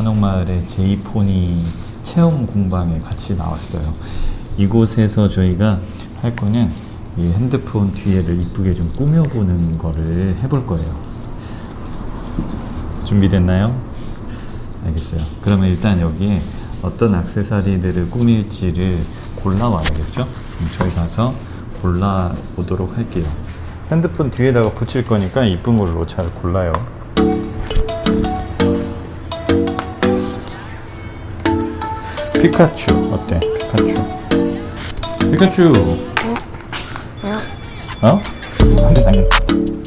한옥마을의 제이포니 체험 공방에 같이 나왔어요. 이곳에서 저희가 할 거는 이 핸드폰 뒤에를 이쁘게 좀 꾸며보는 거를 해볼 거예요. 준비됐나요? 알겠어요. 그러면 일단 여기에 어떤 액세서리들을 꾸밀지를 골라와야겠죠? 저희 가서 골라보도록 할게요. 핸드폰 뒤에다가 붙일 거니까 이쁜 걸로 잘 골라요. 피카츄 어때? 피카츄. 피카츄. 어? 당근 당근. 당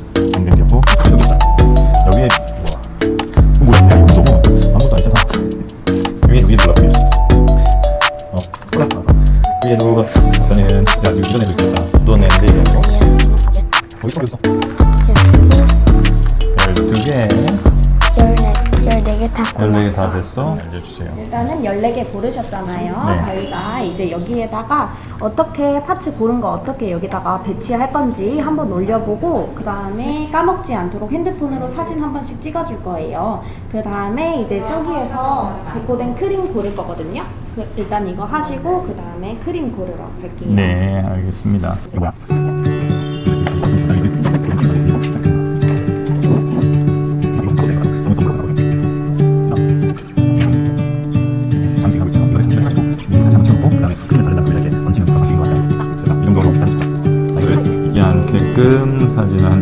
14개 다 14개 다 골랐어. 됐어? 알려주세요. 일단은 14개 고르셨잖아요. 네. 저희가 이제 여기에다가 어떻게 파츠 고른 거 어떻게 여기다가 배치할 건지 한번 올려보고 그 다음에 까먹지 않도록 핸드폰으로 사진 한 번씩 찍어줄 거예요. 그 다음에 이제 저기에서 데코된 크림 고를 거거든요. 그 일단 이거 하시고 그 다음에 크림 고르러 갈게요. 네, 알겠습니다.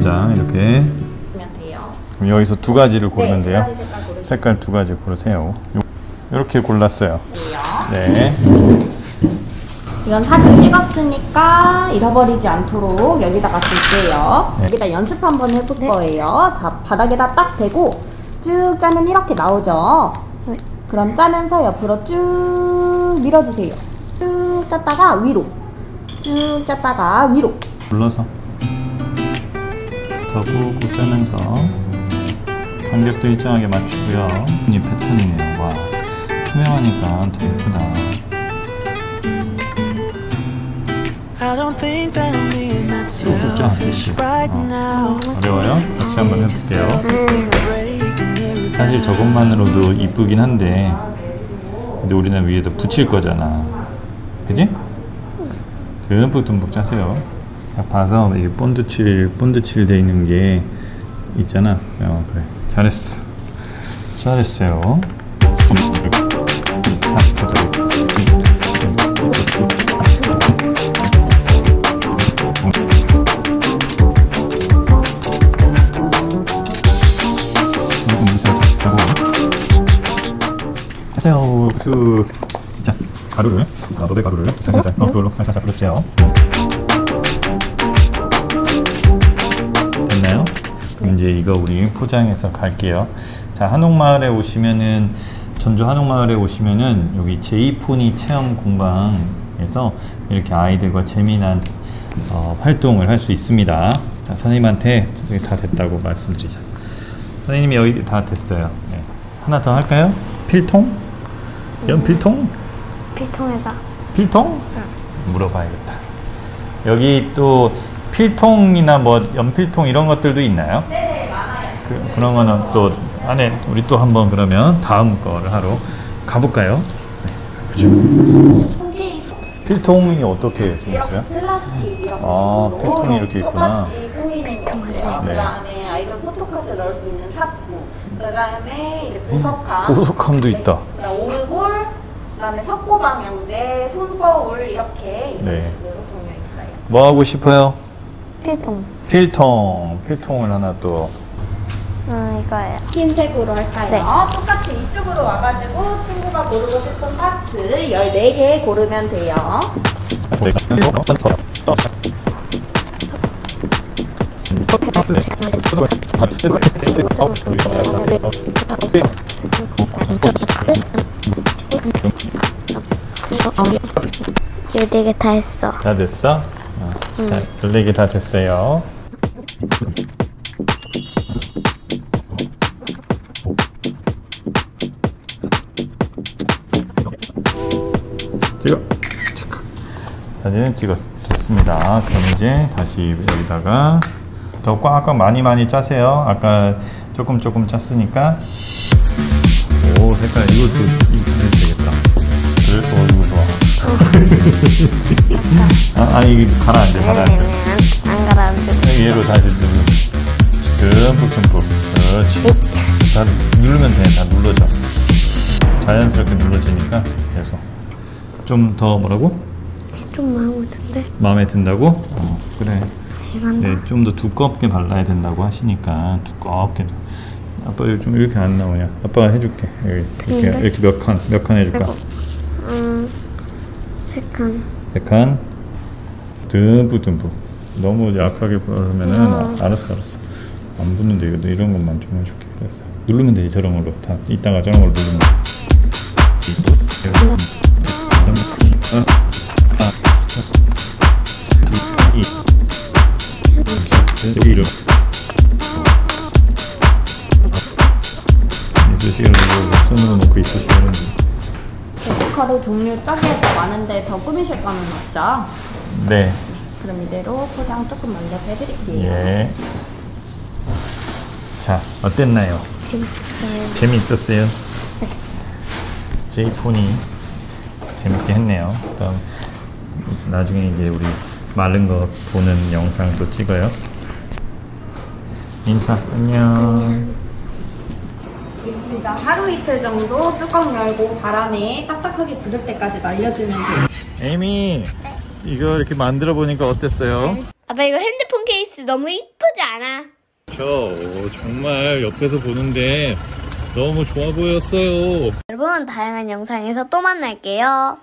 한 장 이렇게 돼요. 그럼 여기서 두 가지를 고르면 네, 돼요. 두 가지 색깔 두 가지 고르세요. 요- 이렇게 골랐어요. 돼요. 네. 이건 사진 찍었으니까 잃어버리지 않도록 여기다가 둘게요. 네. 여기다 연습 한번 해볼 거예요. 자, 바닥에다 딱 대고 쭉 짜면 이렇게 나오죠. 네. 그럼 짜면서 옆으로 쭉 밀어주세요. 쭉 짰다가 위로. 쭉 짰다가 위로. 불러서 더 꾹꾹 짜면서 간격도 일정하게 맞추고요. 이 패턴이네요. 와 투명하니까 더 예쁘다. Being that selfish right now. 어려워요? 같이 한번 해볼게요. 사실 저것만으로도 이쁘긴 한데 근데 우리는 위에다 붙일 거잖아. 그지? 듬뿍듬뿍 짜세요. 딱 봐서 이 본드 칠 본드 칠돼 있는 게 있잖아. 어 그래 잘했어. 잘했어요. 하세요. 수. 자, 가루를, 아, 너의 가루를 살살살, 어, 그걸로 살살살 뿌려주세요. 이제 이거 우리 포장해서 갈게요. 자, 한옥마을에 오시면은, 전주 한옥마을에 오시면은 여기 제이포니 체험 공방에서 이렇게 아이들과 재미난 어, 활동을 할 수 있습니다. 자, 선생님한테 다 됐다고 말씀드리자. 선생님이 여기 다 됐어요. 네. 하나 더 할까요? 필통? 연필통? 필통에다. 필통? 물어봐야겠다. 여기 또 필통이나 뭐 연필통 이런 것들도 있나요? 네네 많아요. 그, 그런 거는 또 안에 우리 또 한번 그러면 다음 거를 하러 가볼까요? 네, 그죠. 필통이 어떻게 생겼어요? 플라스틱 이렇게 아, 필통이 이렇게 있구나. 거예요. 네. 그 다음에 아이들 포토카드 넣을 수 있는 탑꾸. 그 다음에 이제 보석함. 보석함도 있다. 그다음 올골, 그다음에 석고 방향제, 손거울 이렇게 이런 네. 식으로 동여 있어요. 뭐 하고 싶어요? 필통. 필통. 필통을 하나 또. 음, 이거예요. 흰색으로 할까요? 네. 똑같이 이쪽으로 와가지고 친구가 고르고 싶은 파츠 14개 고르면 돼요. 열네 개 다 했어. 다 됐어? 어. 자, 14개 다 됐어요. 찍어. 체크. 사진은 찍었습니다. 그럼 이제 다시 여기다가 더 꽉꽉 많이 많이 짜세요. 아까 조금 조금 짰으니까 색깔 이것도 해도 되겠다. 아, 아니, 가라앉아, 가라앉아. 안 가라앉을 얘로 다시 누르면 듬뿍 듬뿍. 그렇지. 다 누르면 돼 다 눌러져. 자연스럽게 눌러지니까 계속. 좀 더 뭐라고? 좀 마음에 든데? 마음에 든다고? 어 그래. 네, 좀 더 두껍게 발라야 된다고 하시니까 두껍게. 아빠 좀 이렇게 안 나오냐? 아빠가 해줄게. 이렇게? 이렇게 몇 칸 몇 칸 해줄까? 음, 세칸. 백칸 듬뿍 듬뿍 너무 약하게 바르면은 아, 알았어 알았어. 안 붙는데 이거 이런 것만 좀 해줄게. 그랬어 누르면 돼 저런 걸로. 다 이따가 저런 걸로 누르면. 돼 종류 저기에 많은데 더 꾸미실 거는 없죠? 네 그럼 이대로 포장 조금 만들어서 해드릴게요. 예. 자, 어땠나요? 재밌었어요. 재미있었어요? 제이폰이 재밌게 했네요. 그럼 나중에 이제 우리 마른 거 보는 영상 또 찍어요. 인사, 안녕. 있습니다. 하루 이틀 정도 뚜껑 열고 바람에 딱딱하게 굳을 때까지 말려주면 돼요. 에이미, 이거 이렇게 만들어 보니까 어땠어요? 아빠 이거 핸드폰 케이스 너무 이쁘지 않아? 저 정말 옆에서 보는데 너무 좋아 보였어요. 여러분 다양한 영상에서 또 만날게요.